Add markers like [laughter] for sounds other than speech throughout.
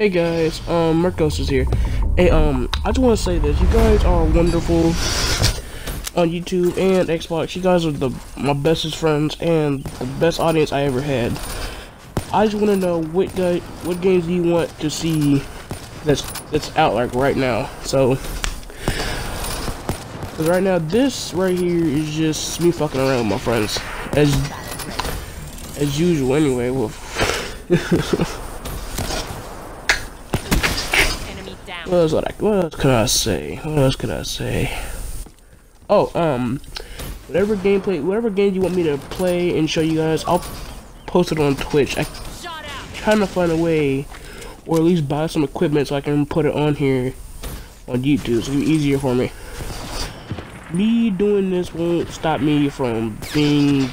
Hey guys, um, Marcos is here. Hey, um, I just want to say this. You guys are wonderful on YouTube and Xbox. You guys are the my bestest friends and the best audience I ever had. I just want to know what guy, what games do you want to see that's that's out like right now. So, right now this right here is just me fucking around with my friends as as usual. Anyway, with. [laughs] What else, I, what else could I say? What else could I say? Oh, um, whatever gameplay, whatever game you want me to play and show you guys, I'll post it on Twitch. I'm trying to find a way, or at least buy some equipment so I can put it on here on YouTube. It'll be easier for me. Me doing this won't stop me from being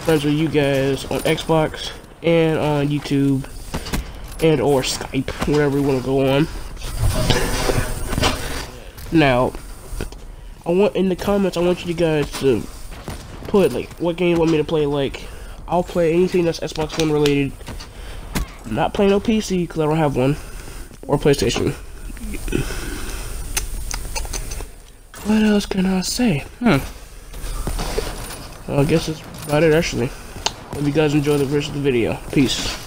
friends with you guys on Xbox and on YouTube and or Skype, whatever you want to go on. Now, I want in the comments. I want you guys to put like what game you want me to play. Like, I'll play anything that's Xbox One related. I'm not playing no PC because I don't have one or PlayStation. What else can I say? Hmm. Well, I guess that's about it actually. Hope you guys enjoy the rest of the video. Peace.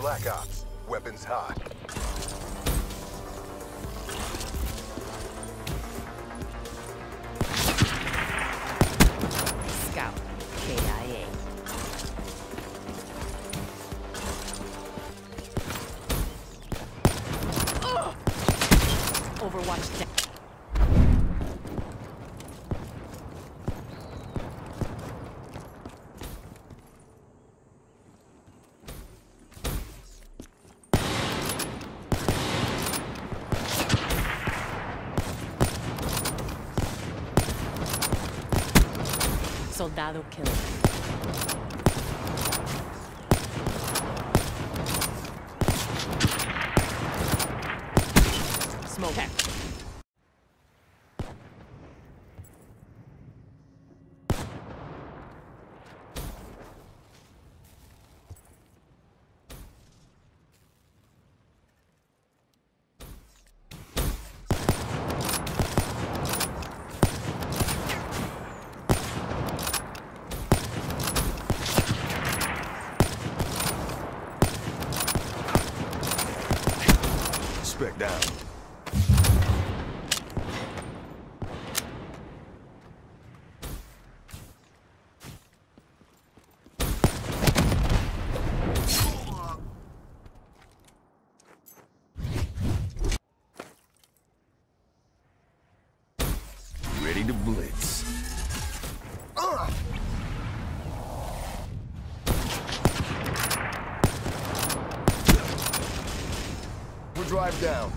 Black Ops, weapons hot. Scout, KIA. Overwatch Soldado killed. Spec down. Ready to blitz. Ugh. We'll drive down.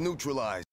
Neutralized.